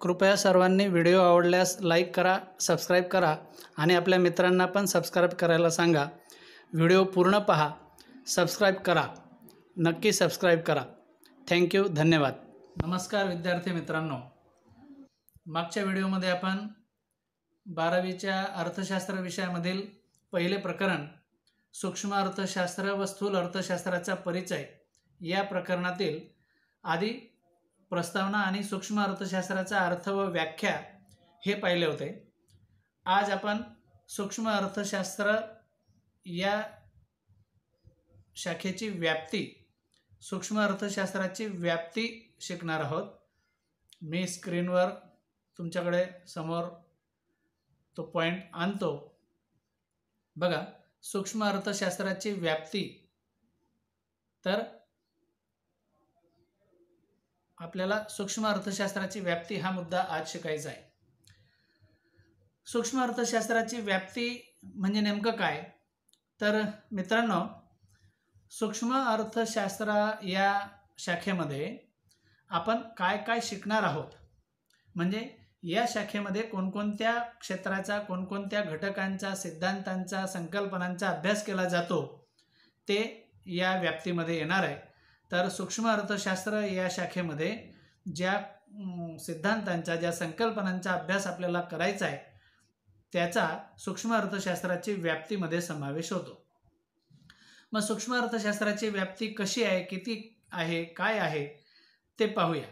कृपया सर्वांनी व्हिडिओ आवडल्यास लाईक करा सबस्क्राईब करा आणि आपल्या मित्रांना पण सबस्क्राईब करायला सांगा. व्हिडिओ पूर्ण पहा. सबस्क्राईब करा. नक्की सबस्क्राईब करा. थँक्यू धन्यवाद. नमस्कार विद्यार्थी मित्रांनो. मागच्या व्हिडिओमध्ये आपण बारावीच्या अर्थशास्त्र विषयामधील पहिले प्रकरण सूक्ष्म अर्थशास्त्र व स्थूल अर्थशास्त्राचा परिचय या प्रकरणातील आधी प्रस्तावना आणि सूक्ष्म अर्थशास्त्राचा अर्थ व व्याख्या हे पाहिले होते. आज आपण सूक्ष्म अर्थशास्त्र या शाखेची व्याप्ती सूक्ष्म अर्थशास्त्राची व्याप्ती शिकणार आहोत. मी स्क्रीनवर तुमच्याकडे समोर तो पॉईंट आणतो. बघा सूक्ष्म अर्थशास्त्राची व्याप्ती तर आपल्याला सूक्ष्म अर्थशास्त्राची व्याप्ती हा मुद्दा आज शिकायचा आहे. सूक्ष्म अर्थशास्त्राची व्याप्ती म्हणजे नेमकं काय? तर मित्रांनो सूक्ष्म अर्थशास्त्र या शाखेमध्ये आपण काय काय शिकणार आहोत? म्हणजे या शाखेमध्ये कोणकोणत्या क्षेत्राचा कोणकोणत्या घटकांचा सिद्धांतांचा संकल्पनांचा अभ्यास केला जातो ते या व्याप्तीमध्ये येणार आहे. तर सूक्ष्म अर्थशास्त्र या शाखेमध्ये ज्या सिद्धांतांचा ज्या संकल्पनांचा अभ्यास आपल्याला करायचा आहे त्याचा सूक्ष्म अर्थशास्त्राची व्याप्तीमध्ये समावेश होतो. मग सूक्ष्म अर्थशास्त्राची व्याप्ती कशी आहे किती आहे काय आहे ते पाहूया.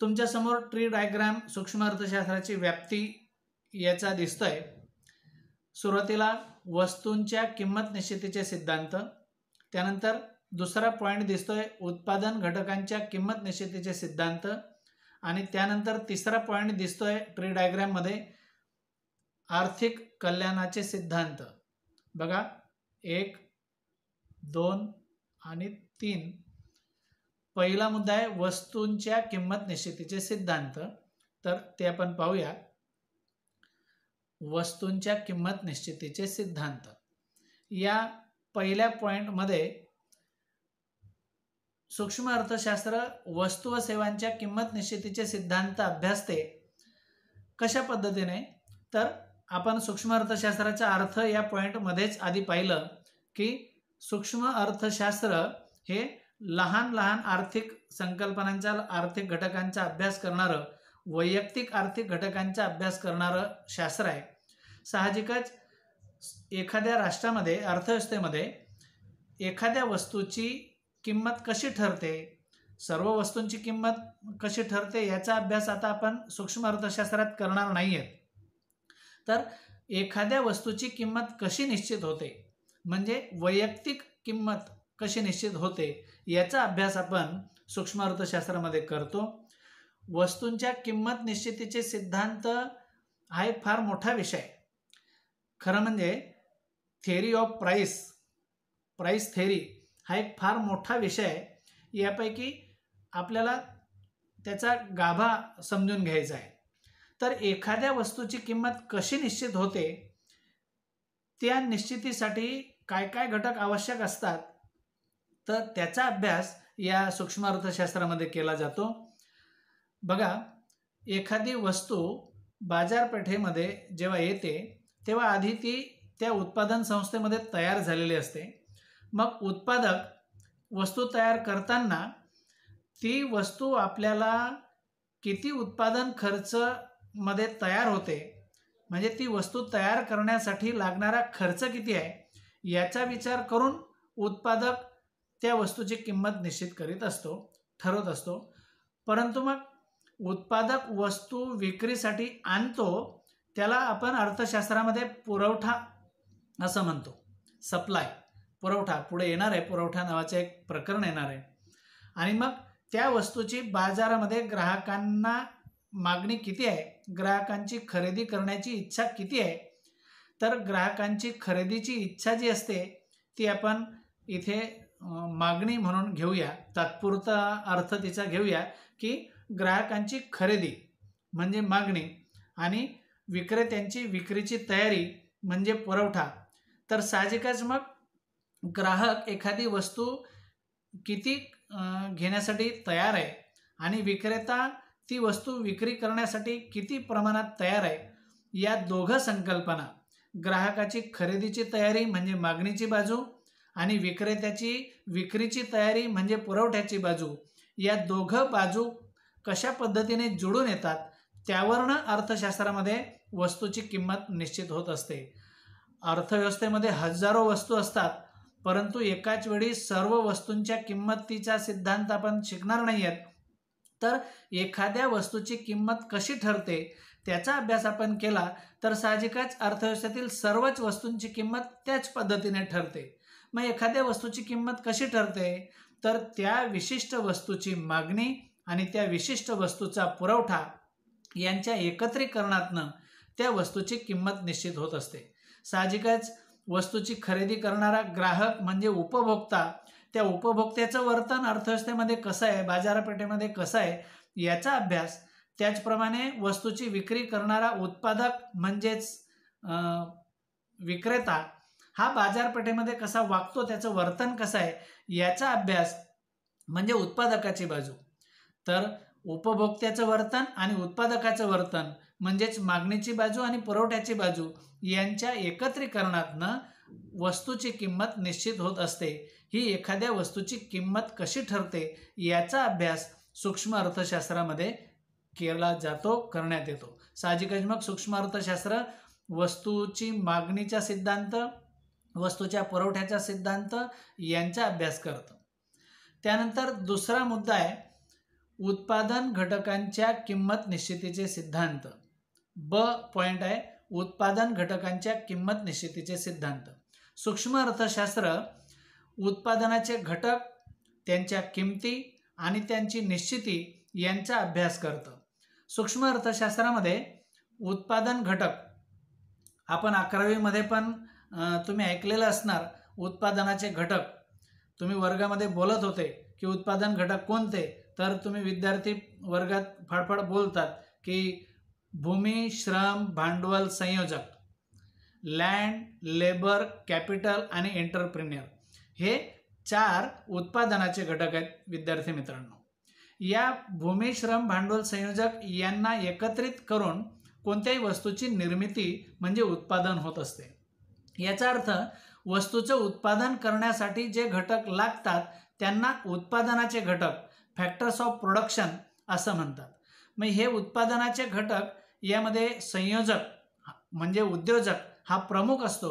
तुमच्यासमोर ट्री डायग्राम सूक्ष्म अर्थशास्त्राची व्याप्ती याचा दिसतोय. सुरुवातीला वस्तूंच्या किंमत निश्चितीचे सिद्धांत त्यानंतर दुसरा पॉईंट दिसतोय उत्पादन घटकांच्या किंमत निश्चितीचे सिद्धांत. आणि त्यानंतर तिसरा पॉईंट दिसतोय ट्री डायग्राममध्ये आर्थिक कल्याणाचे सिद्धांत. बघा एक दोन आणि तीन. पहिला मुद्दा आहे वस्तूंच्या किंमत निश्चितीचे सिद्धांत. तर ते आपण पाहूया. वस्तूंच्या किंमत निश्चितीचे सिद्धांत. या पहिल्या पॉईंटमध्ये सूक्ष्म अर्थशास्त्र वस्तू व सेवांच्या किंमत निश्चितीचे सिद्धांत अभ्यासते. कशा पद्धतीने? तर आपण सूक्ष्म अर्थशास्त्राचा अर्थ या पॉईंटमध्येच आधी पाहिलं की सूक्ष्म अर्थशास्त्र हे लहान लहान आर्थिक संकल्पनांचा आर्थिक घटकांचा अभ्यास करणारं वैयक्तिक आर्थिक घटकांचा अभ्यास करणारं शास्त्र आहे. साहजिकच एखाद्या राष्ट्रामध्ये अर्थव्यवस्थेमध्ये एखाद्या वस्तूची किंमत कशी ठरते? सर्व वस्तूंची किंमत कशी ठरते याचा अभ्यास आता आपण सूक्ष्म अर्थशास्त्रात करणार नाही आहेत तर एखाद्या वस्तूची किंमत कशी निश्चित होते? म्हणजे वैयक्तिक किंमत कशी निश्चित होते? याचा अभ्यास आपण सूक्ष्म अर्थशास्त्रामध्ये करतो. वस्तूंच्या किंमत निश्चितीचे सिद्धांत हा एक फार मोठा विषय. खरं म्हणजे theory of price price theory हा एक फार मोठा विषय आहे. यापैकी आपल्याला त्याचा गाभा समजून घ्यायचा आहे. तर एखाद्या वस्तूची किंमत कशी निश्चित होते? त्या निश्चितीसाठी काय काय घटक आवश्यक असतात? तर त्याचा अभ्यास या सूक्ष्म अर्थशास्त्रामध्ये केला जातो. बघा एखादी वस्तू बाजारपेठेमध्ये जेव्हा येते तेव्हा आधी ती त्या उत्पादन संस्थेमध्ये तयार झालेली असते. मग उत्पादक वस्तू तयार करताना ती वस्तू आपल्याला किती उत्पादन खर्च मध्ये तयार होते? म्हणजे ती वस्तू तयार करण्यासाठी लागणारा खर्च किती आहे? याचा विचार करून उत्पादक त्या वस्तूची किंमत निश्चित करीत असतो ठरवत असतो. परंतु मग उत्पादक वस्तू विक्रीसाठी आणतो त्याला आपण अर्थशास्त्रामध्ये पुरवठा असं म्हणतो सप्लाय पुरवठा पुढे येणार आहे पुरवठा नावाचं एक प्रकरण येणार आहे. आणि मग त्या वस्तूची बाजारामध्ये ग्राहकांना मागणी किती आहे? ग्राहकांची खरेदी करण्याची इच्छा किती आहे? तर ग्राहकांची खरेदीची इच्छा जी असते ती आपण इथे मागणी म्हणून घेऊया. तात्पुरता अर्थ तिचा घेऊया की ग्राहकांची खरेदी म्हणजे मागणी आणि विक्रेत्यांची विक्रीची तयारी म्हणजे पुरवठा. तर साहजिकच मग ग्राहक एखादी वस्तू किती घेण्यासाठी तयार आहे आणि विक्रेता ती वस्तू विक्री करण्यासाठी किती प्रमाणात तयार आहे या दोघं संकल्पना ग्राहकाची खरेदीची तयारी म्हणजे मागणीची बाजू आणि विक्रेत्याची विक्रीची तयारी म्हणजे पुरवठ्याची बाजू या दोघं बाजू कशा पद्धतीने जुळून येतात त्यावरनं अर्थशास्त्रामध्ये वस्तूची किंमत निश्चित होत असते. अर्थव्यवस्थेमध्ये हजारो वस्तू असतात परंतु एकाच वेळी सर्व वस्तूंच्या किंमतीचा सिद्धांत आपण शिकणार नाही आहेत तर एखाद्या वस्तूची किंमत कशी ठरते त्याचा अभ्यास आपण केला तर साहजिकच अर्थव्यवस्थेतील सर्वच वस्तूंची किंमत त्याच पद्धतीने ठरते. मग एखाद्या वस्तूची किंमत कशी ठरते? तर त्या विशिष्ट वस्तूची मागणी आणि त्या विशिष्ट वस्तूचा पुरवठा यांच्या एकत्रीकरणातनं त्या वस्तूची किंमत निश्चित होत असते. साहजिकच वस्तूची खरेदी करणारा ग्राहक म्हणजे उपभोक्ता त्या उपभोक्त्याचं वर्तन अर्थव्यवस्थेमध्ये कसं आहे बाजारपेठेमध्ये कसं आहे याचा अभ्यास. त्याचप्रमाणे वस्तूची विक्री करणारा उत्पादक म्हणजेच विक्रेता हा बाजारपेठेमध्ये कसा वागतो त्याचं वर्तन कसं आहे याचा अभ्यास म्हणजे उत्पादकाची बाजू. तर उपभोक्त्याचं वर्तन आणि उत्पादकाचं वर्तन म्हणजेच मागणीची बाजू आणि पुरवठ्याची बाजू यांच्या एकत्रीकरणातनं वस्तूची किंमत निश्चित होत असते. ही एखाद्या वस्तूची किंमत कशी ठरते याचा अभ्यास सूक्ष्म अर्थशास्त्रामध्ये केला जातो करण्यात येतो. साहजिकच मग सूक्ष्म अर्थशास्त्र वस्तूची मागणीचा सिद्धांत वस्तूच्या पुरवठ्याचा सिद्धांत यांचा अभ्यास करतं. त्यानंतर दुसरा मुद्दा आहे उत्पादन घटकांच्या किंमत निश्चितीचे सिद्धांत. ब पॉईंट आहे उत्पादन घटकांच्या किंमत निश्चितीचे सिद्धांत. सूक्ष्म अर्थशास्त्र उत्पादनाचे घटक त्यांच्या किमती आणि त्यांची निश्चिती यांचा अभ्यास करतं. सूक्ष्म अर्थशास्त्रामध्ये उत्पादन घटक आपण अकरावीमध्ये पण तुम्ही ऐकलेलं असणार उत्पादनाचे घटक. तुम्ही वर्गामध्ये बोलत होते की उत्पादन घटक कोणते? तर तुम्ही विद्यार्थी वर्गात फाडफाड बोलतात की भूमी श्रम भांडवल संयोजक लँड लेबर कॅपिटल आणि एंटरप्रिन्युअर हे चार उत्पादनाचे घटक आहेत विद्यार्थी मित्रांनो. या भूमी श्रम भांडवल संयोजक यांना एकत्रित करून कोणत्याही वस्तूची निर्मिती म्हणजे उत्पादन होत असते. याचा अर्थ वस्तूचं उत्पादन करण्यासाठी जे घटक लागतात त्यांना उत्पादनाचे घटक फॅक्टर्स ऑफ प्रोडक्शन असं म्हणतात. मग हे उत्पादनाचे घटक यामध्ये संयोजक म्हणजे उद्योजक हा प्रमुख असतो.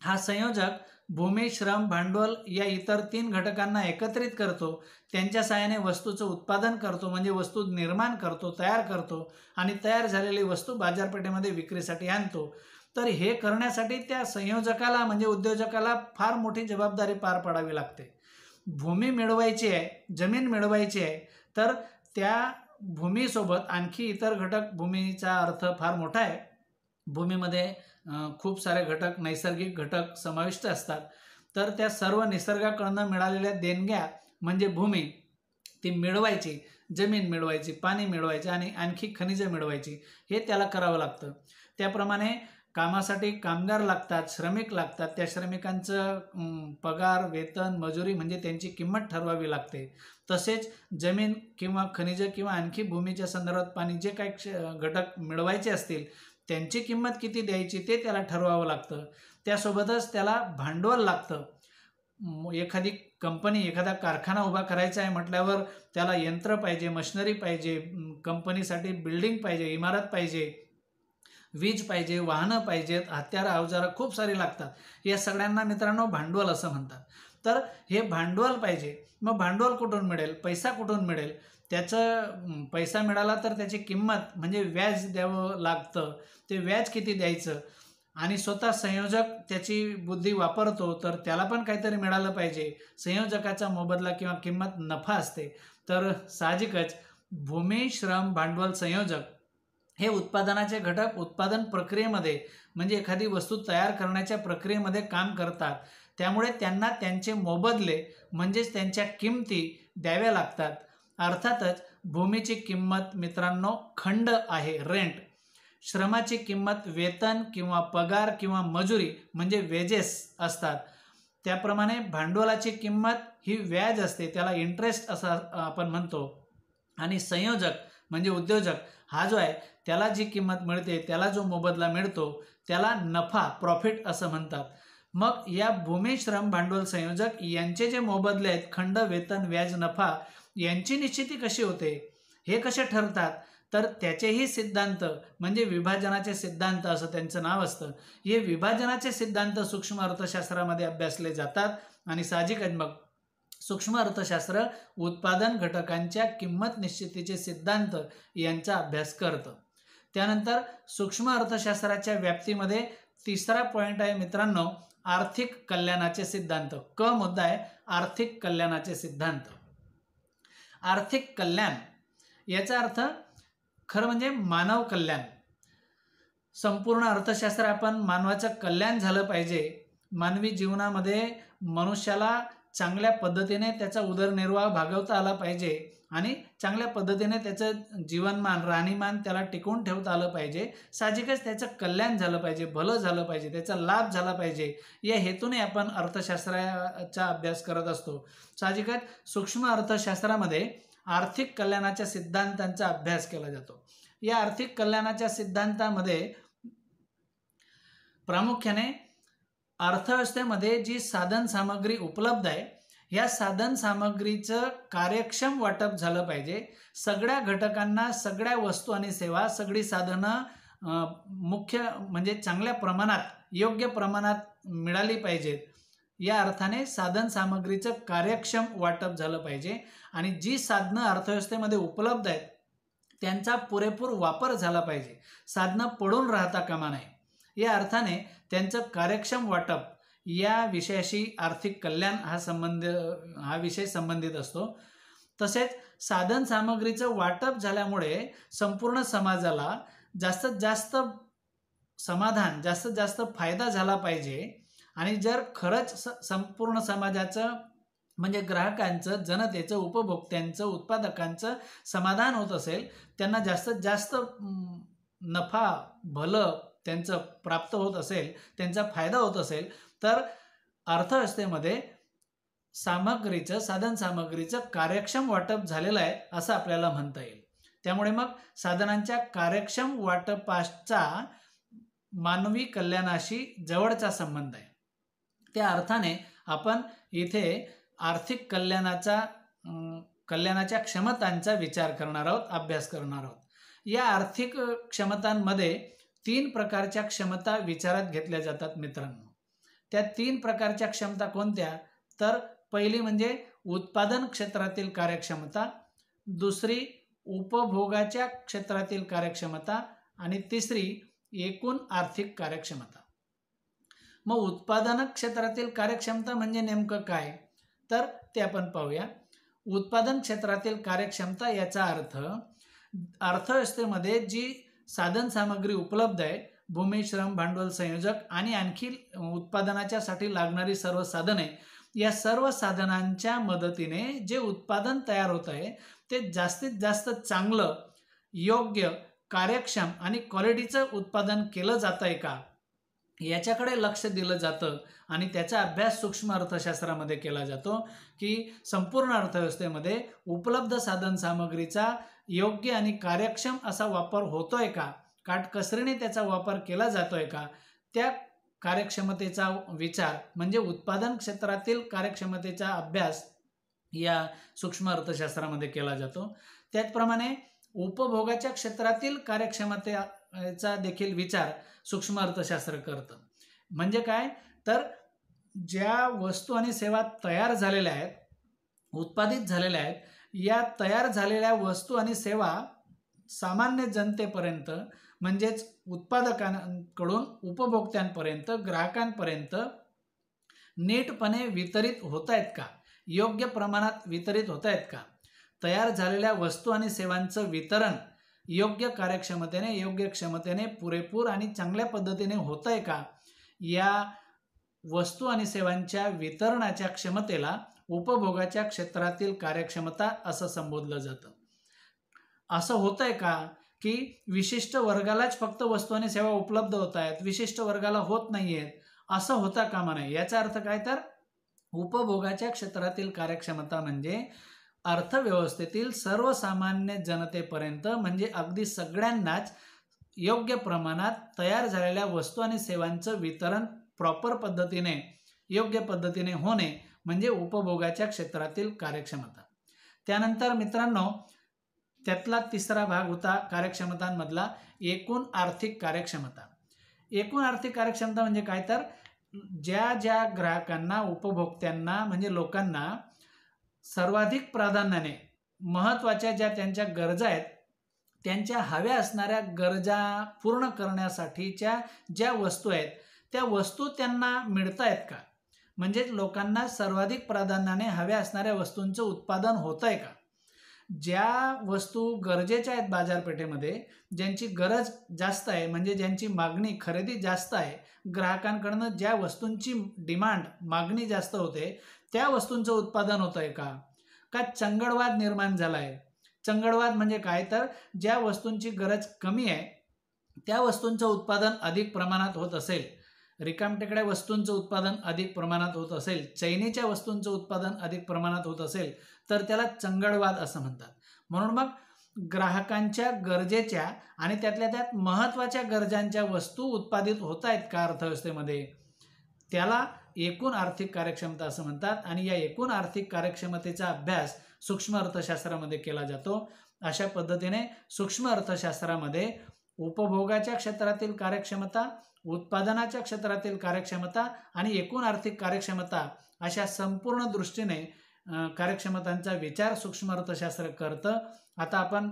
हा संयोजक भूमी श्रम भांडवल या इतर तीन घटकांना एकत्रित करतो. त्यांच्या सहाय्याने वस्तूचं उत्पादन करतो म्हणजे वस्तू निर्माण करतो तयार करतो आणि तयार झालेली वस्तू बाजारपेठेमध्ये विक्रीसाठी आणतो. तर हे करण्यासाठी त्या संयोजकाला म्हणजे उद्योजकाला फार मोठी जबाबदारी पार पाडावी लागते. भूमी मिळवायची आहे जमीन मिळवायची आहे तर त्या भूमीसोबत आणखी इतर घटक भूमीचा अर्थ फार मोठा आहे. भूमीमध्ये खूप सारे घटक नैसर्गिक घटक समाविष्ट असतात. तर त्या सर्व निसर्गाकडनं मिळालेल्या देणग्या म्हणजे भूमी. ती मिळवायची जमीन मिळवायची पाणी मिळवायची आणि आणखी खनिजं मिळवायची हे त्याला करावं लागतं. त्याप्रमाणे कामासाठी कामगार लागतात श्रमिक लागतात त्या श्रमिकांचं पगार वेतन मजुरी म्हणजे त्यांची किंमत ठरवावी लागते. तसेच जमीन किंवा खनिज किंवा आणखी भूमीच्या संदर्भात पाणी जे काही घटक मिळवायचे असतील त्यांची किंमत किती द्यायची ते त्याला ठरवावं लागतं. त्यासोबतच त्याला भांडवल लागतं. एखादी कंपनी एखादा कारखाना उभा करायचा आहे म्हटल्यावर त्याला यंत्र पाहिजे मशिनरी पाहिजे कंपनीसाठी बिल्डिंग पाहिजे इमारत पाहिजे वीज पाहिजे वाहनं पाहिजेत हत्यारं अवजारं खूप सारी लागतात. या सगळ्यांना मित्रांनो भांडवल असं म्हणतात. तर हे भांडवल पाहिजे. मग भांडवल कुठून मिळेल? पैसा कुठून मिळेल? त्याचं पैसा मिळाला तर त्याची किंमत म्हणजे व्याज द्यावं लागतं. ते व्याज किती द्यायचं? आणि स्वतः संयोजक त्याची बुद्धी वापरतो तर त्याला पण काहीतरी मिळालं पाहिजे. संयोजकाचा मोबदला किंवा किंमत नफा असते. तर साहजिकच भूमी श्रम भांडवल संयोजक हे उत्पादनाचे घटक उत्पादन प्रक्रियेमध्ये म्हणजे एखादी वस्तू तयार करण्याच्या प्रक्रियेमध्ये काम करतात. त्यामुळे त्यांना त्यांचे मोबदले म्हणजेच त्यांच्या किमती द्याव्या लागतात. अर्थातच भूमीची किंमत मित्रांनो खंड आहे रेंट श्रमाची किंमत वेतन किंवा पगार किंवा मजुरी म्हणजे वेजेस असतात. त्याप्रमाणे भांडवलाची किंमत ही व्याज असते त्याला इंटरेस्ट असं आपण म्हणतो. आणि संयोजक म्हणजे उद्योजक हा जो आहे त्याला जी किंमत मिळते त्याला जो मोबदला मिळतो त्याला नफा प्रॉफिट असं म्हणतात. मग या भूमी श्रम भांडवल संयोजक यांचे जे मोबदले आहेत खंड वेतन व्याज नफा यांची निश्चिती कशी होते? हे कसे ठरतात? तर त्याचेही सिद्धांत म्हणजे विभाजनाचे सिद्धांत असं त्यांचं नाव असतं. हे विभाजनाचे सिद्धांत सूक्ष्म अर्थशास्त्रामध्ये अभ्यासले जातात. आणि साहजिकच मग. सूक्ष्म अर्थशास्त्र उत्पादन घटकांच्या किंमत निश्चितीचे सिद्धांत यांचा अभ्यास करतं. त्यानंतर सूक्ष्म अर्थशास्त्राच्या व्याप्तीमध्ये तिसरा पॉईंट आहे मित्रांनो आर्थिक कल्याणाचे सिद्धांत. क मुद्दा आहे आर्थिक कल्याणाचे सिद्धांत. आर्थिक कल्याण याचा अर्थ खरं म्हणजे मानव कल्याण. संपूर्ण अर्थशास्त्र आपण मानवाचं कल्याण झालं पाहिजे. मानवी जीवनामध्ये मनुष्याला चांगल्या पद्धतीने त्याचा उदरनिर्वाह भागवता आला पाहिजे आणि चांगल्या पद्धतीने त्याचं जीवनमान राहणीमान त्याला टिकवून ठेवता आलं पाहिजे. साहजिकच त्याचं कल्याण झालं पाहिजे भलं झालं पाहिजे त्याचा लाभ झाला पाहिजे. या हेतूने आपण अर्थशास्त्राचा अभ्यास करत असतो. साहजिकच सूक्ष्म अर्थशास्त्रामध्ये आर्थिक कल्याणाच्या सिद्धांतांचा अभ्यास केला जातो. या आर्थिक कल्याणाच्या सिद्धांतामध्ये प्रामुख्याने अर्थव्यवस्थेमध्ये जी साधन सामग्री उपलब्ध आहे या साधन सामग्रीचं कार्यक्षम वाटप झालं पाहिजे. सगळ्या घटकांना सगळ्या वस्तू आणि सेवा सगळी साधनं मुख्य म्हणजे चांगल्या प्रमाणात योग्य प्रमाणात मिळाली पाहिजेत. या अर्थाने साधन सामग्रीचं कार्यक्षम वाटप झालं पाहिजे आणि जी साधनं अर्थव्यवस्थेमध्ये उपलब्ध आहेत त्यांचा पुरेपूर वापर झाला पाहिजे. साधनं पडून राहता कामा नये. या अर्थाने त्यांचं कार्यक्षम वाटप या विषयाशी आर्थिक कल्याण हा संबंध हा विषय संबंधित असतो. तसेच साधन सामग्रीचं वाटप झाल्यामुळे संपूर्ण समाजाला जास्तीत जास्त समाधान जास्तीत जास्त फायदा झाला पाहिजे. आणि जर खरंच स संपूर्ण समाजाचं म्हणजे ग्राहकांचं जनतेचं उपभोक्त्यांचं उत्पादकांचं समाधान होत असेल त्यांना जास्तीत जास्त नफा भलं त्यांचं प्राप्त होत असेल त्यांचा फायदा होत असेल तर अर्थव्यवस्थेमध्ये सामग्रीचं साधन सामग्रीचं कार्यक्षम वाटप झालेलं आहे असं आपल्याला म्हणता येईल. त्यामुळे मग साधनांच्या कार्यक्षम वाटपाचा मानवी कल्याणाशी जवळचा संबंध आहे. त्या अर्थाने आपण इथे आर्थिक कल्याणाचा कल्याणाच्या क्षमतांचा विचार करणार आहोत अभ्यास करणार आहोत. या आर्थिक क्षमतांमध्ये तीन प्रकारच्या क्षमता विचारात घेतल्या जातात मित्रांनो. त्या तीन प्रकारच्या क्षमता कोणत्या? तर पहिली म्हणजे उत्पादन क्षेत्रातील कार्यक्षमता दुसरी उपभोगाच्या क्षेत्रातील कार्यक्षमता आणि तिसरी एकूण आर्थिक कार्यक्षमता. मग उत्पादन क्षेत्रातील कार्यक्षमता म्हणजे नेमकं काय? तर ते आपण पाहूया. उत्पादन क्षेत्रातील कार्यक्षमता याचा अर्थ अर्थव्यवस्थेमध्ये जी साधन सामग्री उपलब्ध आहे. भूमी श्रम भांडवल संयोजक आणि आणखी उत्पादनाच्यासाठी लागणारी सर्व साधने या सर्व साधनांच्या मदतीने जे उत्पादन तयार होत आहे ते जास्तीत जास्त चांगलं योग्य कार्यक्षम आणि क्वालिटीचं उत्पादन केलं जात आहे का? याच्याकडे लक्ष दिलं जातं आणि त्याचा अभ्यास सूक्ष्म अर्थशास्त्रामध्ये केला जातो की संपूर्ण अर्थव्यवस्थेमध्ये उपलब्ध साधन सामग्रीचा योग्य आणि कार्यक्षम असा वापर होतोय का? काटकसरीने त्याचा वापर केला जातोय का? त्या कार्यक्षमतेचा विचार म्हणजे उत्पादन क्षेत्रातील कार्यक्षमतेचा अभ्यास या सूक्ष्म अर्थशास्त्रामध्ये केला जातो. त्याचप्रमाणे उपभोगाच्या क्षेत्रातील कार्यक्षमतेचा देखील विचार सूक्ष्म अर्थशास्त्र करतं. म्हणजे काय? तर ज्या वस्तू आणि सेवा तयार झालेल्या आहेत उत्पादित झालेल्या आहेत या तयार झालेल्या वस्तू आणि सेवा सामान्य जनतेपर्यंत म्हणजेच उत्पादकांकडून उपभोक्त्यांपर्यंत ग्राहकांपर्यंत नीटपणे वितरित होत आहेत का? योग्य प्रमाणात वितरित होत आहेत का? तयार झालेल्या वस्तू आणि सेवांचं वितरण योग्य कार्यक्षमतेने योग्य क्षमतेने पुरेपूर आणि चांगल्या पद्धतीने होत आहे का? या वस्तू आणि सेवांच्या वितरणाच्या क्षमतेला उपभोगाच्या क्षेत्रातील कार्यक्षमता असं संबोधलं जातं. असं होतं आहे का? की विशिष्ट वर्गालाच फक्त वस्तू आणि सेवा उपलब्ध होत आहेत विशिष्ट वर्गाला होत नाही आहेत असं होता कामा नये याचा अर्थ काय तर? उपभोगाच्या क्षेत्रातील कार्यक्षमता म्हणजे अर्थव्यवस्थेतील सर्वसामान्य जनतेपर्यंत म्हणजे अगदी सगळ्यांनाच योग्य प्रमाणात तयार झालेल्या वस्तू आणि सेवांचं वितरण प्रॉपर पद्धतीने योग्य पद्धतीने होणे म्हणजे उपभोगाच्या क्षेत्रातील कार्यक्षमता. त्यानंतर मित्रांनो त्यातला तिसरा भाग होता कार्यक्षमतांमधला एकूण आर्थिक कार्यक्षमता. एकूण आर्थिक कार्यक्षमता म्हणजे काय तर ज्या ज्या ग्राहकांना उपभोक्त्यांना म्हणजे लोकांना सर्वाधिक प्राधान्याने महत्त्वाच्या ज्या त्यांच्या गरजा आहेत त्यांच्या हव्या असणाऱ्या गरजा पूर्ण करण्यासाठीच्या ज्या वस्तू आहेत त्या वस्तू त्यांना मिळत आहेत का? म्हणजेच लोकांना सर्वाधिक प्राधान्याने हव्या असणाऱ्या वस्तूंचं उत्पादन होत आहे का? ज्या वस्तू गरजेच्या आहेत बाजारपेठेमध्ये ज्यांची गरज जास्त आहे म्हणजे ज्यांची मागणी खरेदी जास्त आहे ग्राहकांकडनं ज्या वस्तूंची डिमांड मागणी जास्त होते त्या वस्तूंचं उत्पादन होत आहे का? का चंगडवाद निर्माण झाला आहे चंगडवाद म्हणजे काय? तर ज्या वस्तूंची गरज कमी आहे त्या वस्तूंचं उत्पादन अधिक प्रमाणात होत असेल. रिकामटेकड्या वस्तूंचं उत्पादन अधिक प्रमाणात होत असेल चैनीच्या वस्तूंचं उत्पादन अधिक प्रमाणात होत असेल तर त्याला चंगडवाद असं म्हणतात. म्हणून मग ग्राहकांच्या गरजेच्या आणि त्यातल्या त्यात महत्त्वाच्या गरजांच्या वस्तू उत्पादित होत आहेत का अर्थव्यवस्थेमध्ये? त्याला एकूण आर्थिक कार्यक्षमता असं म्हणतात आणि या एकूण आर्थिक कार्यक्षमतेचा अभ्यास सूक्ष्म अर्थशास्त्रामध्ये केला जातो. अशा पद्धतीने सूक्ष्म अर्थशास्त्रामध्ये उपभोगाच्या क्षेत्रातील कार्यक्षमता उत्पादनाच्या क्षेत्रातील कार्यक्षमता आणि एकूण आर्थिक कार्यक्षमता अशा संपूर्ण दृष्टीने कार्यक्षमतांचा विचार सूक्ष्म अर्थशास्त्र करतं. आता आपण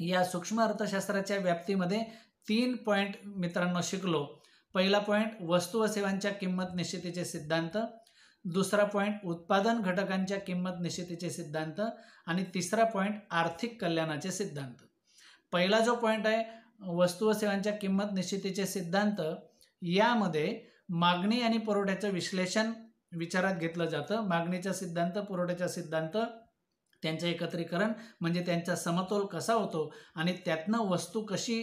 या सूक्ष्म अर्थशास्त्राच्या व्याप्तीमध्ये तीन पॉईंट मित्रांनो शिकलो. पहिला पॉईंट वस्तू व सेवांच्या किंमत निश्चितीचे सिद्धांत. दुसरा पॉईंट उत्पादन घटकांच्या किंमत निश्चितीचे सिद्धांत. आणि तिसरा पॉईंट आर्थिक कल्याणाचे सिद्धांत. पहिला जो पॉईंट आहे वस्तू व सेवांच्या किंमत निश्चितीचे सिद्धांत यामध्ये मागणी आणि पुरवठ्याचं विश्लेषण विचारात घेतलं जातं. मागणीचा सिद्धांत पुरवठ्याचा सिद्धांत त्यांचं एकत्रीकरण म्हणजे त्यांचा समतोल कसा होतो आणि त्यातनं वस्तू कशी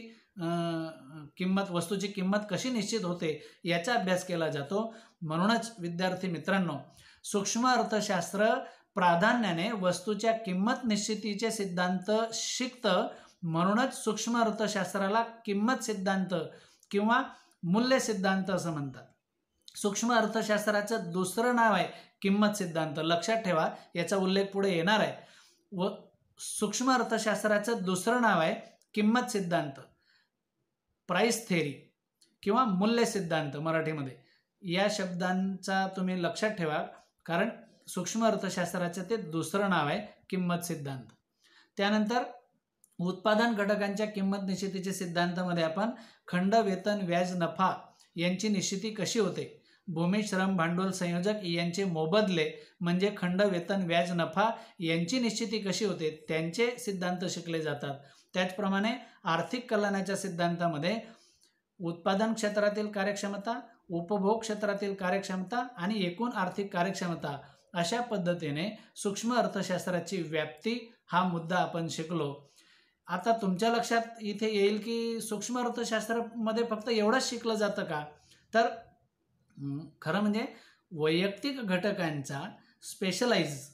किंमत वस्तूची किंमत कशी निश्चित होते याचा अभ्यास केला जातो. म्हणूनच विद्यार्थी मित्रांनो सूक्ष्म अर्थशास्त्र प्राधान्याने वस्तूच्या किंमत निश्चितीचे सिद्धांत शिकतं म्हणूनच सूक्ष्म अर्थशास्त्राला किंमत सिद्धांत किंवा मूल्य सिद्धांत असं म्हणतात. सूक्ष्म अर्थशास्त्राचं दुसरं नाव आहे किंमत सिद्धांत. लक्षात ठेवा याचा उल्लेख पुढे येणार आहे. व सूक्ष्म अर्थशास्त्राचं दुसरं नाव आहे किंमत सिद्धांत. प्राईस थेरी किंवा मूल्य सिद्धांत मराठीमध्ये. या शब्दांचा तुम्ही लक्षात ठेवा कारण सूक्ष्म अर्थशास्त्राचं ते दुसरं नाव आहे किंमत सिद्धांत. त्यानंतर उत्पादन घटकांच्या किंमत निश्चितीच्या सिद्धांतामध्ये आपण खंड वेतन व्याज नफा यांची निश्चिती कशी होते? भूमी श्रम भांडवल संयोजक यांचे मोबदले म्हणजे खंड वेतन व्याज नफा यांची निश्चिती कशी होते? त्यांचे सिद्धांत शिकले जातात. त्याचप्रमाणे आर्थिक कल्याणाच्या सिद्धांतामध्ये उत्पादन क्षेत्रातील कार्यक्षमता उपभोग क्षेत्रातील कार्यक्षमता आणि एकूण आर्थिक कार्यक्षमता अशा पद्धतीने सूक्ष्म अर्थशास्त्राची व्याप्ती हा मुद्दा आपण शिकलो. आता तुमच्या लक्षात इथे येईल की सूक्ष्म अर्थशास्त्रामध्ये फक्त एवढंच शिकलं जातं का? तर खरं म्हणजे वैयक्तिक घटकांचा स्पेशलाइज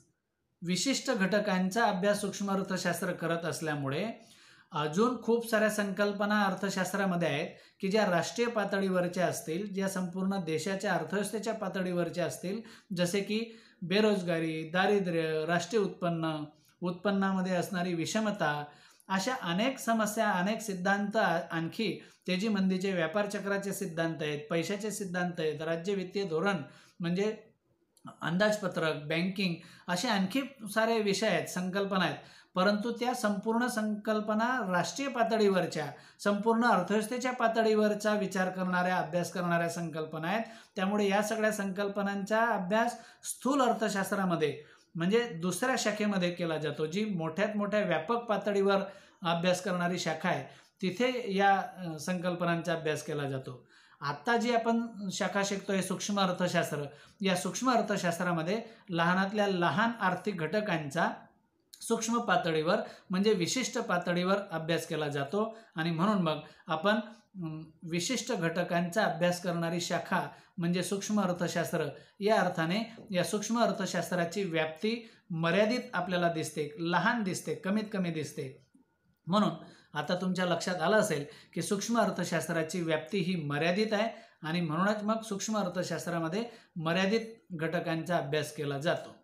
विशिष्ट घटकांचा अभ्यास सूक्ष्म अर्थशास्त्र करत असल्यामुळे अजून खूप साऱ्या संकल्पना अर्थशास्त्रामध्ये आहेत की ज्या राष्ट्रीय पातळीवरच्या असतील ज्या संपूर्ण देशाच्या अर्थव्यवस्थेच्या पातळीवरच्या असतील जसे की बेरोजगारी दारिद्र्य राष्ट्रीय उत्पन्न उत्पन्नामध्ये असणारी विषमता अशा अनेक समस्या अनेक सिद्धांत आणखी तेजी मंदीचे व्यापार चक्राचे सिद्धांत आहेत पैशाचे सिद्धांत आहेत राज्य वित्तीय धोरण म्हणजे अंदाजपत्रक बँकिंग असे आणखी सारे विषय आहेत संकल्पना आहेत. परंतु त्या संपूर्ण संकल्पना राष्ट्रीय पातळीवरच्या संपूर्ण अर्थव्यवस्थेच्या पातळीवरचा विचार करणाऱ्या अभ्यास करणाऱ्या संकल्पना आहेत. त्यामुळे या सगळ्या संकल्पनांचा अभ्यास स्थूल अर्थशास्त्रामध्ये म्हणजे दुसऱ्या शाखेमध्ये केला जातो जी मोठ्यात मोठ्या व्यापक पातळीवर अभ्यास करणारी शाखा आहे तिथे या संकल्पनांचा अभ्यास केला जातो. आत्ता जी आपण शाखा शिकतोय सूक्ष्म अर्थशास्त्र. या सूक्ष्म अर्थशास्त्रामध्ये लहानातल्या लहान आर्थिक घटकांचा सूक्ष्म पातळीवर म्हणजे विशिष्ट पातळीवर अभ्यास केला जातो. आणि म्हणून मग आपण विशिष्ट घटकांचा अभ्यास करणारी शाखा म्हणजे सूक्ष्म अर्थशास्त्र या अर्थाने या सूक्ष्म अर्थशास्त्राची व्याप्ती मर्यादित आपल्याला दिसते लहान दिसते कमीत कमी दिसते. म्हणून आता तुमच्या लक्षात आलं असेल की सूक्ष्म अर्थशास्त्राची व्याप्ती ही मर्यादित आहे आणि म्हणूनच मग सूक्ष्म अर्थशास्त्रामध्ये मर्यादित घटकांचा अभ्यास केला जातो.